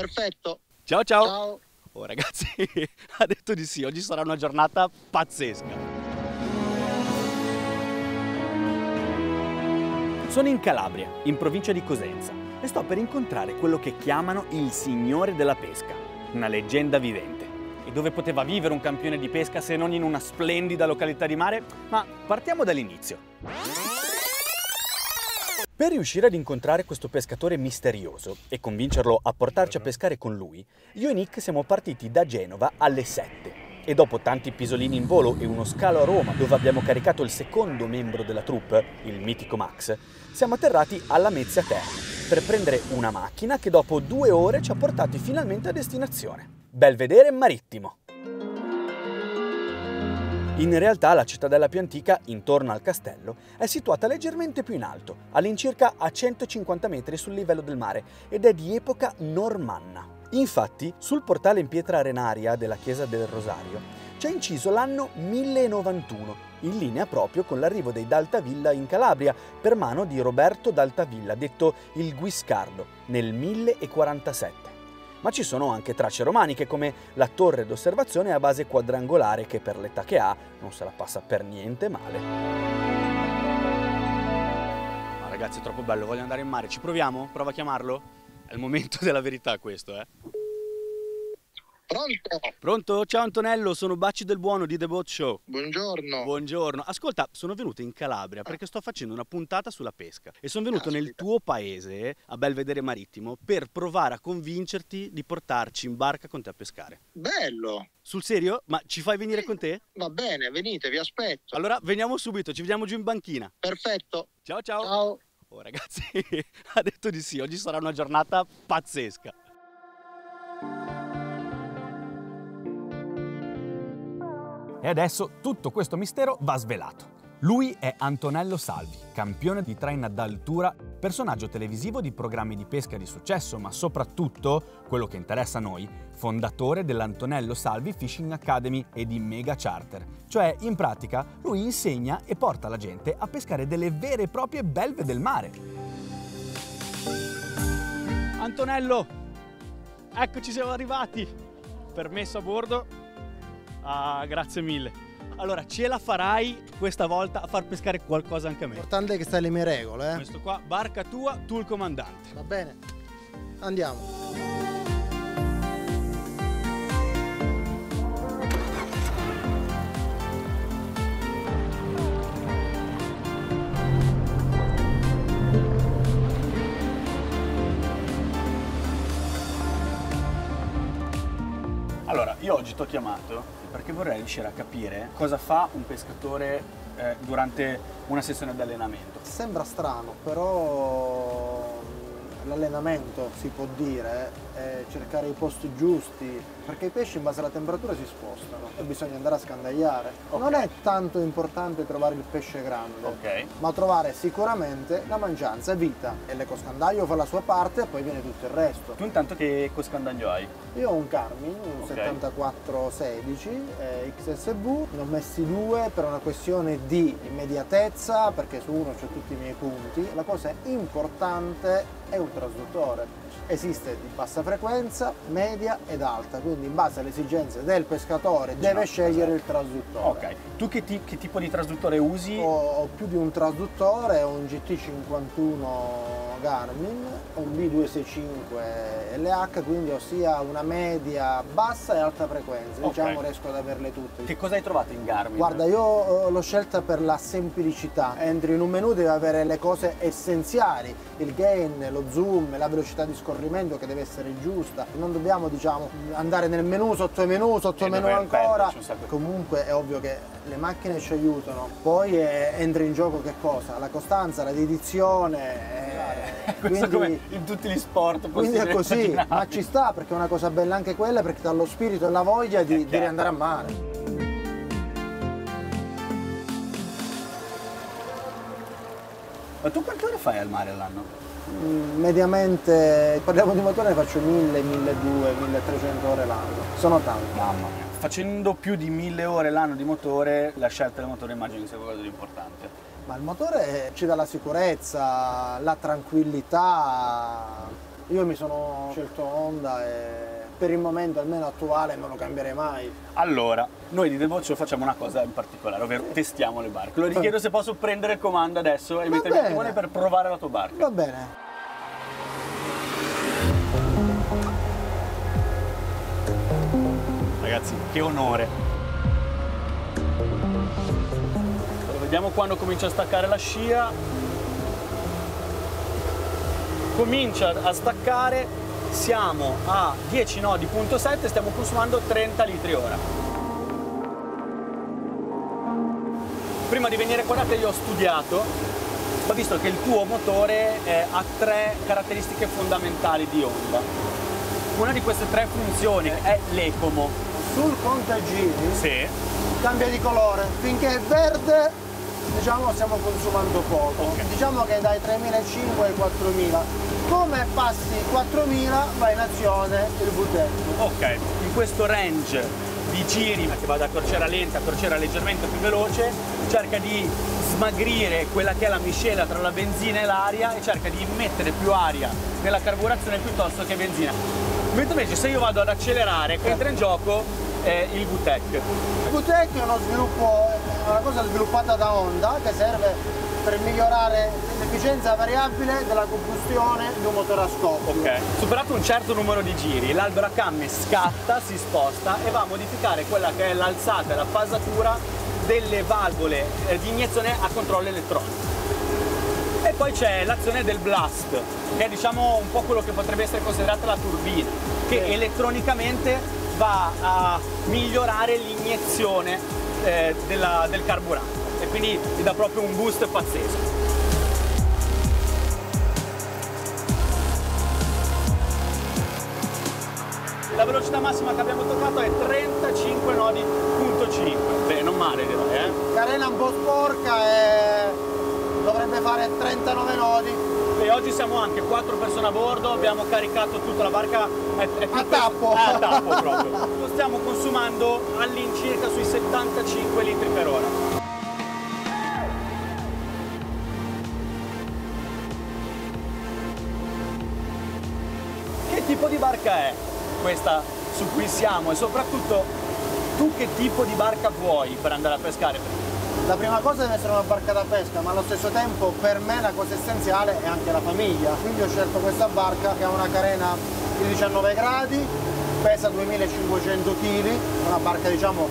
Perfetto. Ciao ciao. Ciao. Oh ragazzi, ha detto di sì, oggi sarà una giornata pazzesca. Sono in Calabria, in provincia di Cosenza, e sto per incontrare quello che chiamano il signore della pesca, una leggenda vivente. E dove poteva vivere un campione di pesca se non in una splendida località di mare? Ma partiamo dall'inizio. Per riuscire ad incontrare questo pescatore misterioso e convincerlo a portarci a pescare con lui, io e Nick siamo partiti da Genova alle 7 e dopo tanti pisolini in volo e uno scalo a Roma dove abbiamo caricato il secondo membro della troupe, il mitico Max, siamo atterrati alla Mezzia Terme per prendere una macchina che dopo due ore ci ha portati finalmente a destinazione. Belvedere Marittimo. In realtà la cittadella più antica, intorno al castello, è situata leggermente più in alto, all'incirca a 150 metri sul livello del mare, ed è di epoca normanna. Infatti, sul portale in pietra arenaria della chiesa del Rosario c'è inciso l'anno 1091, in linea proprio con l'arrivo dei d'Altavilla in Calabria per mano di Roberto d'Altavilla, detto il Guiscardo, nel 1047 ma ci sono anche tracce romaniche come la torre d'osservazione a base quadrangolare che per l'età che ha non se la passa per niente male. Ma ragazzi è troppo bello, voglio andare in mare, ci proviamo? Prova a chiamarlo? È il momento della verità questo, eh? Pronto? Pronto? Ciao Antonello, sono Bacci del Buono di The Boat Show. Buongiorno. Buongiorno. Ascolta, sono venuto in Calabria perché sto facendo una puntata sulla pesca e sono venuto nel Caspita. tuo paese, a Belvedere Marittimo, per provare a convincerti di portarci in barca con te a pescare. Bello. Sul serio? Ma ci fai venire con te? Va bene, venite, vi aspetto. Allora veniamo subito, ci vediamo giù in banchina. Perfetto. Ciao ciao. Ciao. Oh ragazzi, ha detto di sì, oggi sarà una giornata pazzesca. E adesso tutto questo mistero va svelato. Lui è Antonello Salvi, campione di traina d'altura, personaggio televisivo di programmi di pesca di successo, ma soprattutto, quello che interessa a noi, fondatore dell'Antonello Salvi Fishing Academy e di Mega Charter. Cioè, in pratica, lui insegna e porta la gente a pescare delle vere e proprie belve del mare. Antonello, eccoci siamo arrivati. Permesso a bordo. Ah, grazie mille. Allora, ce la farai questa volta a far pescare qualcosa anche a me. L'importante è che stai le mie regole, eh? Questo qua, barca tua, tu il comandante. Va bene. Andiamo. Io oggi ti ho chiamato perché vorrei riuscire a capire cosa fa un pescatore eh, durante una sessione di allenamento. Sembra strano, però l'allenamento si può dire è cercare i posti giusti, perché i pesci in base alla temperatura si spostano e bisogna andare a scandagliare. Ok. Non è tanto importante trovare il pesce grande, Ok. ma trovare sicuramente la mangianza, vita. E l'ecoscandaglio fa la sua parte e poi viene tutto il resto. Tu intanto che coscandaglio hai? Io ho un Carmin, un Ok. 7416 eh, XSV, ne ho messi due per una questione di immediatezza, perché su uno c'ho tutti i miei punti. La cosa importante è un trasduttore. Esiste di bassa frequenza, media ed alta, quindi in base alle esigenze del pescatore deve no, scegliere il esatto. trasduttore. Ok. Tu che, ti- che tipo di trasduttore usi? Ho, ho più di un trasduttore, ho un GT51 Garmin, un B265 LH, quindi ho sia una media bassa e alta frequenza, Ok. diciamo riesco ad averle tutte. Che cosa hai trovato in Garmin? Guarda, io eh, l'ho scelta per la semplicità. Entri in un menu, devi avere le cose essenziali, il gain, lo zoom, la velocità di scorrimento che deve essere giusta. Non dobbiamo, diciamo, andare nel menu, sotto i menu, sotto E menu ancora. perderci Comunque è ovvio che le macchine ci aiutano. Poi eh, entra in gioco che cosa? La costanza, la dedizione. Questo quindi- come in tutti gli sport quindi è così, ma ci sta perché è una cosa bella anche quella perché dà lo spirito e la voglia di, di riandare a mare. Ma tu quante ore fai al mare all'anno? Mm, Mediamente, parliamo di motore, ne faccio 1000, 1200, 1300 ore l'anno. Sono tante. Mamma mia. Facendo più di mille ore l'anno di motore, la scelta del motore immagino che sia qualcosa di importante. Ma il motore ci dà la sicurezza, la tranquillità, Io mi sono scelto Honda e per il momento almeno attuale non lo cambierei mai. Allora, noi di Devozio facciamo una cosa in particolare, ovvero testiamo le barche. Lo richiedo se posso prendere il comando adesso e Va mettermi bene. timone per provare la tua barca. Va bene. Ragazzi, che onore. Vediamo quando comincia a staccare la scia. Comincia a staccare, siamo a 10 nodi punto 7, stiamo consumando 30 litri ora. Prima di venire qua da te io ho studiato, ho visto che il tuo motore eh, ha tre caratteristiche fondamentali di Honda. Una di queste tre funzioni è l'ecomo. Sul contagiri Sì. cambia di colore. Finché è verde, diciamo stiamo consumando poco. Ok. Diciamo che dai 3.500 ai 4.000. Come passi i 4.000 va in azione il butetto. Ok, in questo range di giri che va da crociera lenta a crociera leggermente più veloce, cerca di smagrire quella che è la miscela tra la benzina e l'aria e cerca di mettere più aria nella carburazione piuttosto che benzina. Mentre invece se io vado ad accelerare entra in gioco eh, il VTEC. Il VTEC è uno sviluppo, una cosa sviluppata da Honda che serve per migliorare l'efficienza variabile della combustione di un motore a scoppio. Ok. Superato un certo numero di giri, l'albero a camme scatta, si sposta e va a modificare quella che è l'alzata e la fasatura delle valvole eh, di iniezione a controllo elettronico. E poi c'è l'azione del blast, che è diciamo un po' quello che potrebbe essere considerata la turbina, che Sì. elettronicamente va a migliorare l'iniezione eh, della- del carburante e quindi ti dà proprio un boost pazzesco. La velocità massima che abbiamo toccato è 35 nodi punto 5. Beh, non male direi, eh? Carena un po' sporca e dovrebbe fare 39 nodi. E oggi siamo anche quattro persone a bordo, abbiamo caricato tutta la barca è, è A tappo. È a tappo proprio. Lo stiamo consumando all'incirca sui 75 litri per ora. Che tipo di barca è questa su cui siamo e soprattutto tu che tipo di barca vuoi per andare a pescare? La prima cosa deve essere una barca da pesca, ma allo stesso tempo per me la cosa essenziale è anche la famiglia. Quindi ho scelto questa barca che ha una carena di 19 gradi, pesa 2500 kg, una barca diciamo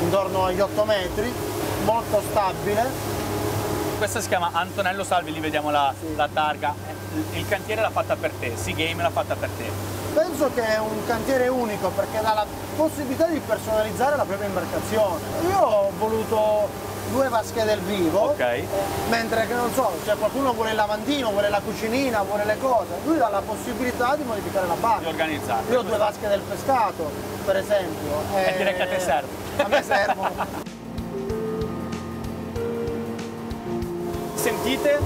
intorno agli 8 metri, molto stabile. Questa si chiama Antonello Salvi, lì vediamo la, Sì. la targa. Il cantiere l'ha fatta per te, Seagame l'ha fatta per te. Penso che è un cantiere unico perché dà la possibilità di personalizzare la propria imbarcazione. Io ho voluto due vasche del vivo, Ok. eh, mentre che non so, cioè qualcuno vuole il lavandino, vuole la cucinina, vuole le cose, lui dà la possibilità di modificare la Di barca. organizzarti. Io ho due vasche del pescato, per esempio. E direi che a te serve. A me servono. Sentite?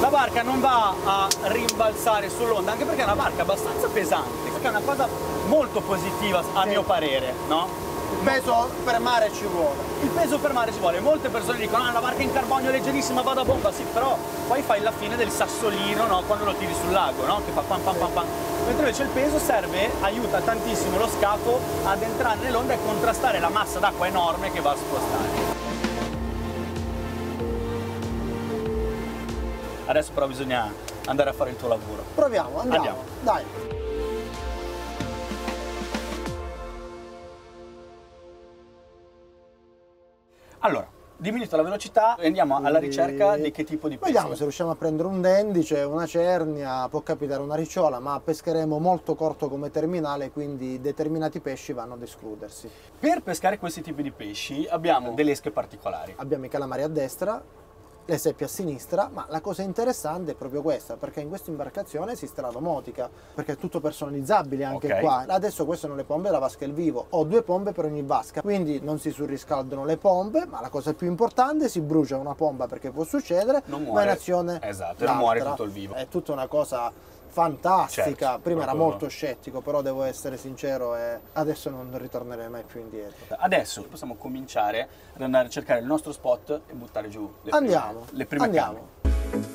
La barca non va a rimbalzare sull'onda, anche perché è una barca abbastanza pesante, che è una cosa molto positiva a Sì. mio parere, no? Il peso per mare ci vuole. Il peso per mare ci vuole, molte persone dicono ah la barca in carbonio è leggerissima, vada a bomba, sì, però poi fai la fine del sassolino no? quando lo tiri sul lago, no? che fa pam pam pam pam. Mentre invece il peso serve, aiuta tantissimo lo scafo ad entrare nell'onda e contrastare la massa d'acqua enorme che va a spostare. Adesso però bisogna andare a fare il tuo lavoro. Proviamo, andiamo. Andiamo. Dai. Allora, diminuita la velocità e andiamo alla ricerca di che tipo di pesce. Vediamo se riusciamo a prendere un dendice, una cernia, può capitare una ricciola, ma pescheremo molto corto come terminale, quindi determinati pesci vanno ad escludersi. Per pescare questi tipi di pesci abbiamo delle esche particolari. Abbiamo i calamari a destra, le seppie a sinistra, ma la cosa interessante è proprio questa, perché in questa imbarcazione esiste la domotica, perché è tutto personalizzabile anche Ok. qua. Adesso queste sono le pompe della vasca il vivo, ho due pompe per ogni vasca, quindi non si surriscaldano le pompe, ma la cosa più importante, si brucia una pompa perché può succedere, Non muore. in azione Esatto, non muore tutto il vivo. È tutta una cosa fantastica. Certo, Prima era molto no. scettico, però devo essere sincero, eh, adesso non ritornerei mai più indietro. Adesso possiamo cominciare ad andare a cercare il nostro spot e buttare giù le andiamo, prime, le prime andiamo. Camere.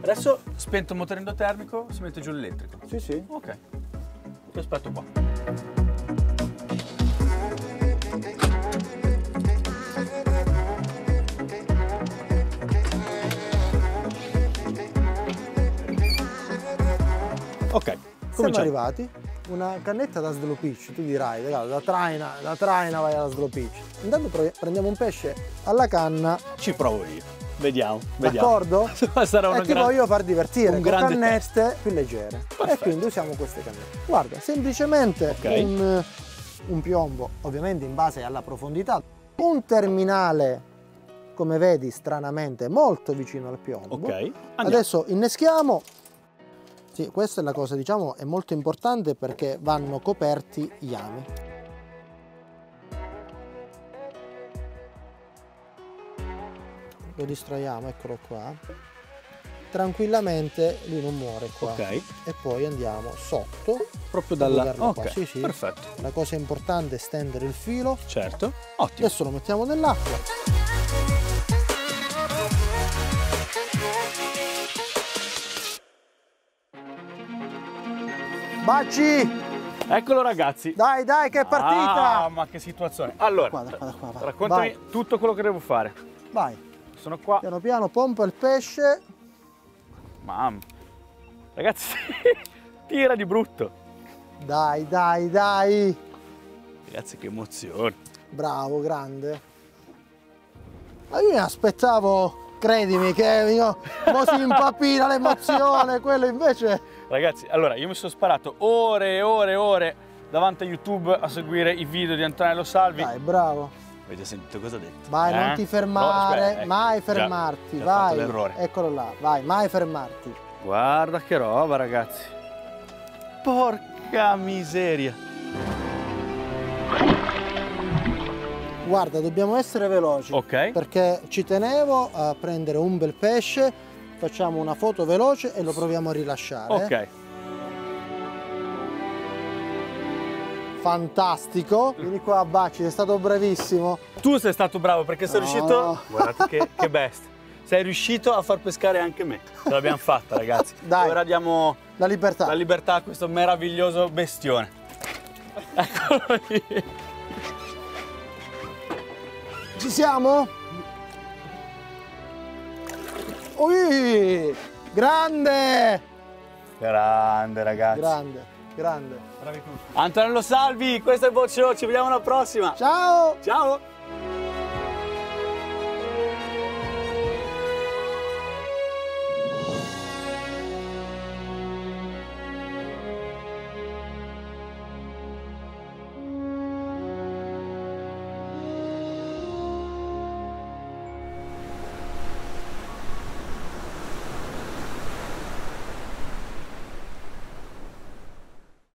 Adesso spento il motore endotermico, si mette giù l'elettrico. Sì, sì. Ok. Ti aspetto qua. Siamo arrivati. Una cannetta da slow pitch, tu dirai, "Raga, da traina, da traina vai alla slow pitch. Intanto pre- prendiamo un pesce alla canna, Ci provo io. Vediamo, vediamo. d'accordo? Sarà una e ti gran- voglio far divertire un con cannette più leggere. E quindi usiamo queste cannette. Guarda, semplicemente Ok. un, un piombo, ovviamente in base alla profondità, un terminale, come vedi, stranamente molto vicino al piombo. Ok, andiamo. Adesso inneschiamo. Sì, questa è la cosa, diciamo, è molto importante perché vanno coperti gli ami. Lo distraiamo, eccolo qua. Tranquillamente lui non muore qua. Ok, E poi andiamo sotto. proprio dalla... Ok, sì, sì. perfetto. La cosa importante è stendere il filo. Certo, ottimo. Adesso lo mettiamo nell'acqua. Baci! Eccolo ragazzi. Dai, dai, che è partita! Ah, ma che situazione. Allora, Guarda, guarda qua, vai. raccontami tutto quello che devo fare. Vai, Sono qua. piano piano pompa il pesce. Mamma. Ragazzi, tira di brutto. Dai, dai, dai. Ragazzi, che emozione. Bravo, grande. Ma io mi aspettavo, credimi, che io mo si impappina l'emozione, quello invece... Ragazzi, allora, io mi sono sparato ore e ore e ore davanti a YouTube a seguire i video di Antonello Salvi. Dai, bravo. Avete sentito cosa ha detto? Vai, Eh? non ti No, fermare, aspetta, ecco, mai già, fermarti, già fatto vai. l'errore. Eccolo là, vai, mai fermarti. Guarda che roba, ragazzi. Porca miseria. Guarda, dobbiamo essere veloci. Ok. Perché ci tenevo a prendere un bel pesce, facciamo una foto veloce e lo proviamo a rilasciare. Ok. Fantastico. Vieni qua, Bacci, sei stato bravissimo. Tu sei stato bravo perché sei No. riuscito. Guardate che, che bestia. Sei riuscito a far pescare anche me. Ce l'abbiamo fatta, ragazzi. Dai. Ora diamo La libertà. la libertà a questo meraviglioso bestione. Eccolo lì. Ci siamo? Ui! Grande! Grande, ragazzi. Grande, grande. Antonello Salvi, questo è Boccio, ci vediamo alla prossima. Ciao! Ciao.